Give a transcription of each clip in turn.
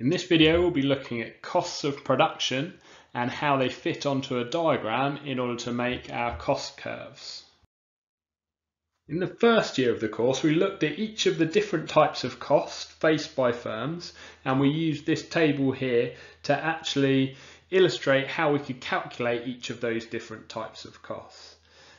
In this video we'll be looking at costs of production and how they fit onto a diagram in order to make our cost curves. In the first year of the course we looked at each of the different types of cost faced by firms and we used this table here to actually illustrate how we could calculate each of those different types of costs.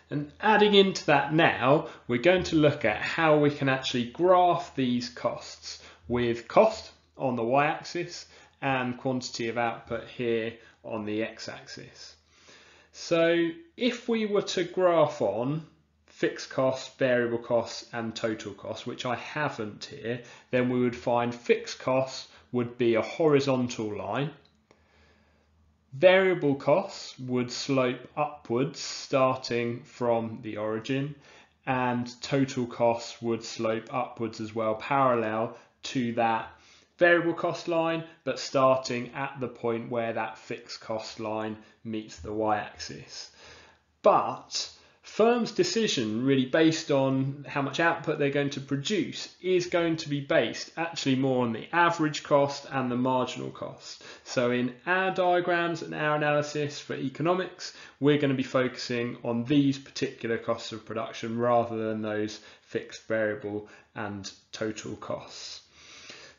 And adding into that now, we're going to look at how we can actually graph these costs with cost on the y-axis and quantity of output here on the x-axis. So if we were to graph on fixed costs, variable costs and total costs, which I haven't here, then we would find fixed costs would be a horizontal line. Variable costs would slope upwards starting from the origin and total costs would slope upwards as well parallel to that variable cost line, but starting at the point where that fixed cost line meets the y-axis. But firm's decision really based on how much output they're going to produce is going to be based actually more on the average cost and the marginal cost. So in our diagrams and our analysis for economics, we're going to be focusing on these particular costs of production rather than those fixed variable and total costs.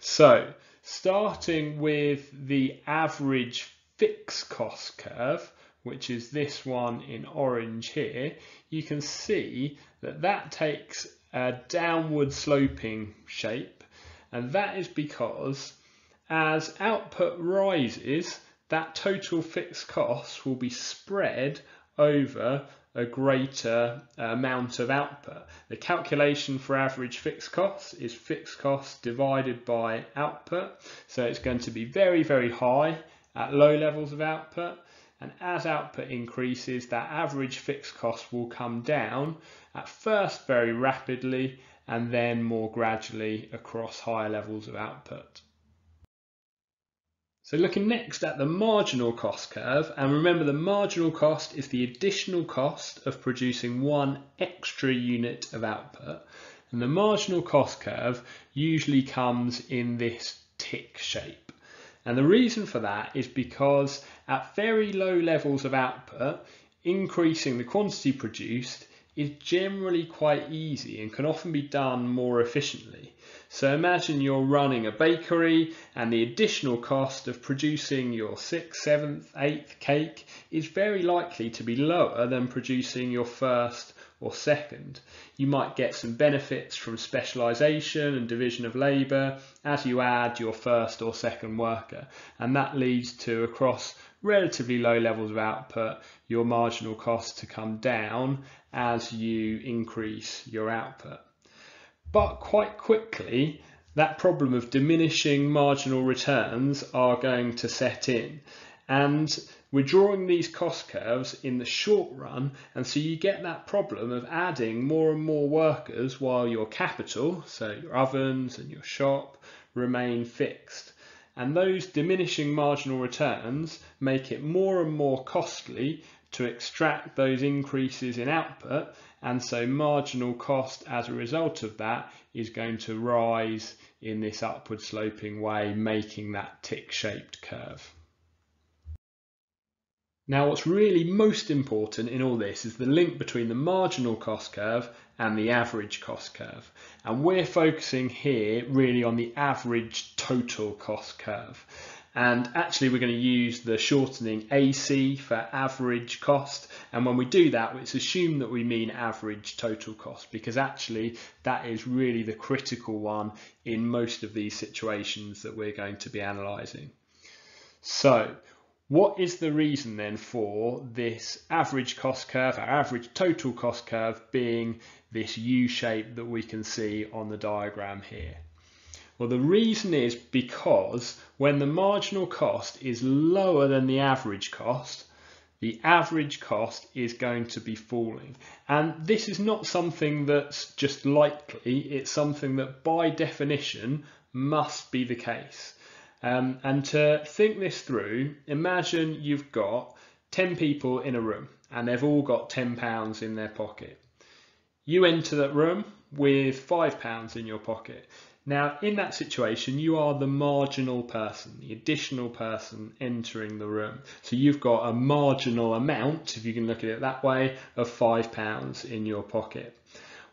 So starting with the average fixed cost curve, which is this one in orange here, you can see that that takes a downward sloping shape and that is because as output rises that total fixed cost will be spread over a greater uh, amount of output. The calculation for average fixed costs is fixed costs divided by output. So it's going to be very, very high at low levels of output. And as output increases, that average fixed cost will come down at first very rapidly and then more gradually across higher levels of output. So looking next at the marginal cost curve, and remember the marginal cost is the additional cost of producing one extra unit of output. And the marginal cost curve usually comes in this tick shape. And the reason for that is because at very low levels of output, increasing the quantity produced is generally quite easy and can often be done more efficiently. So imagine you're running a bakery and the additional cost of producing your sixth, seventh, eighth cake is very likely to be lower than producing your first or second. You might get some benefits from specialisation and division of labour as you add your first or second worker and that leads to across relatively low levels of output your marginal cost to come down as you increase your output. But quite quickly, that problem of diminishing marginal returns are going to set in. And we're drawing these cost curves in the short run, and so you get that problem of adding more and more workers while your capital, so your ovens and your shop, remain fixed. And those diminishing marginal returns make it more and more costly to extract those increases in output and so marginal cost as a result of that is going to rise in this upward sloping way making that tick shaped curve. Now what's really most important in all this is the link between the marginal cost curve and the average cost curve. And we're focusing here really on the average total cost curve. And actually we're going to use the shortening AC for average cost. And when we do that, it's assumed that we mean average total cost because actually that is really the critical one in most of these situations that we're going to be analysing. So what is the reason then for this average cost curve, our average total cost curve being this U shape that we can see on the diagram here? Well, the reason is because when the marginal cost is lower than the average cost, the average cost is going to be falling. And this is not something that's just likely, it's something that by definition must be the case. Um, and to think this through, imagine you've got 10 people in a room and they've all got £10 in their pocket. You enter that room with £5 in your pocket. Now, in that situation, you are the marginal person, the additional person entering the room. So you've got a marginal amount, if you can look at it that way, of £5 in your pocket.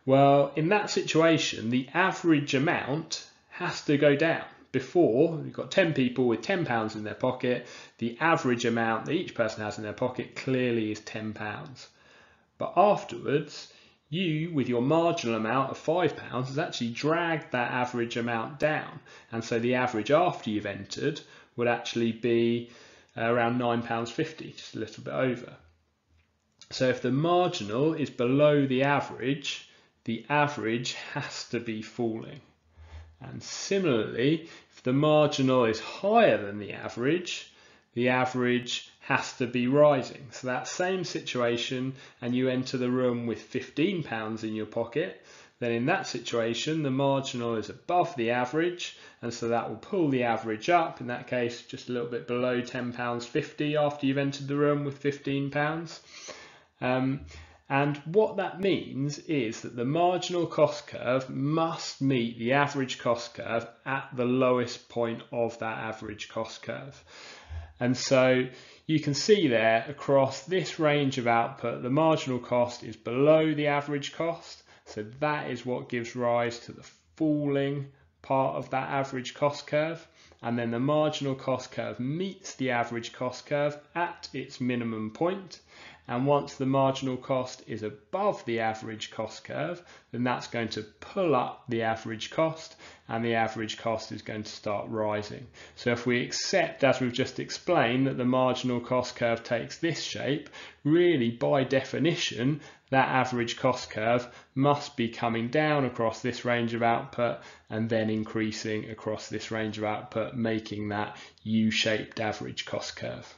Well, in that situation, the average amount has to go down. Before, you've got 10 people with £10 in their pocket, the average amount that each person has in their pocket clearly is £10. But afterwards, you, with your marginal amount of £5, has actually dragged that average amount down. And so the average after you've entered would actually be uh, around £9.50, just a little bit over. So if the marginal is below the average, the average has to be falling. And similarly, if the marginal is higher than the average, the average has to be rising. So that same situation and you enter the room with 15 pounds in your pocket, then in that situation the marginal is above the average and so that will pull the average up, in that case just a little bit below £10.50 after you've entered the room with £15. Um, and what that means is that the marginal cost curve must meet the average cost curve at the lowest point of that average cost curve. And so you can see there across this range of output, the marginal cost is below the average cost. So that is what gives rise to the falling part of that average cost curve. And then the marginal cost curve meets the average cost curve at its minimum point. And once the marginal cost is above the average cost curve, then that's going to pull up the average cost and the average cost is going to start rising. So if we accept, as we've just explained, that the marginal cost curve takes this shape, really by definition, that average cost curve must be coming down across this range of output and then increasing across this range of output, making that U-shaped average cost curve.